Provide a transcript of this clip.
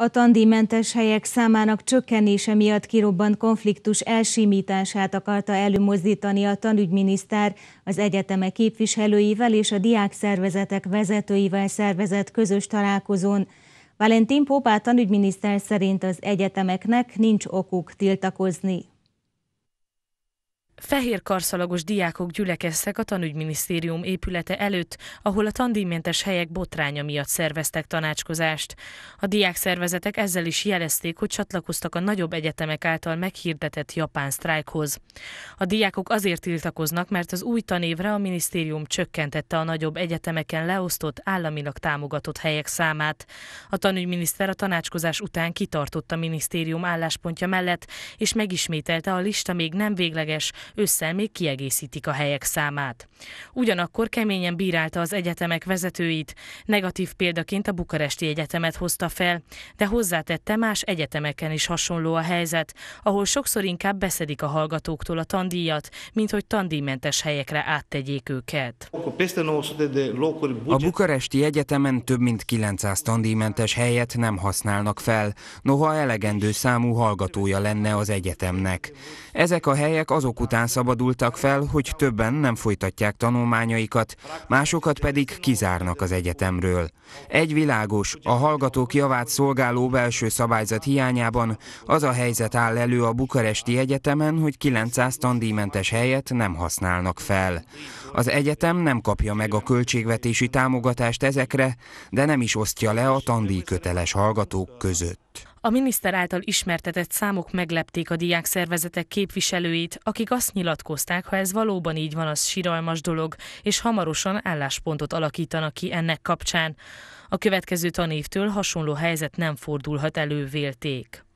A tandíjmentes helyek számának csökkenése miatt kirobbant konfliktus elsimítását akarta előmozdítani a tanügyminiszter az egyetemek képviselőivel és a diákszervezetek vezetőivel szervezett közös találkozón. Valentin Popá tanügyminiszter szerint az egyetemeknek nincs okuk tiltakozni. Fehér karszalagos diákok gyülekeztek a tanügyminisztérium épülete előtt, ahol a tandíjmentes helyek botránya miatt szerveztek tanácskozást. A diák szervezetek ezzel is jelezték, hogy csatlakoztak a nagyobb egyetemek által meghirdetett japán sztrájkhoz. A diákok azért tiltakoznak, mert az új tanévre a minisztérium csökkentette a nagyobb egyetemeken leosztott, államilag támogatott helyek számát. A tanügyminiszter a tanácskozás után kitartott a minisztérium álláspontja mellett, és megismételte a lista még nem végleges, ősszel még kiegészítik a helyek számát. Ugyanakkor keményen bírálta az egyetemek vezetőit, negatív példaként a Bukaresti Egyetemet hozta fel, de hozzátette más egyetemeken is hasonló a helyzet, ahol sokszor inkább beszedik a hallgatóktól a tandíjat, mint hogy tandíjmentes helyekre áttegyék őket. A Bukaresti Egyetemen több mint 900 tandíjmentes helyet nem használnak fel, noha elegendő számú hallgatója lenne az egyetemnek. Ezek a helyek azok után után szabadultak fel, hogy többen nem folytatják tanulmányaikat, másokat pedig kizárnak az egyetemről. Egy világos, a hallgatók javát szolgáló belső szabályzat hiányában az a helyzet áll elő a Bukaresti Egyetemen, hogy 900 tandíjmentes helyet nem használnak fel. Az egyetem nem kapja meg a költségvetési támogatást ezekre, de nem is osztja le a tandíjköteles hallgatók között. A miniszter által ismertetett számok meglepték a diák szervezetek képviselőit, akik azt nyilatkozták, ha ez valóban így van, az siralmas dolog, és hamarosan álláspontot alakítanak ki ennek kapcsán. A következő tanévtől hasonló helyzet nem fordulhat elő, vélték.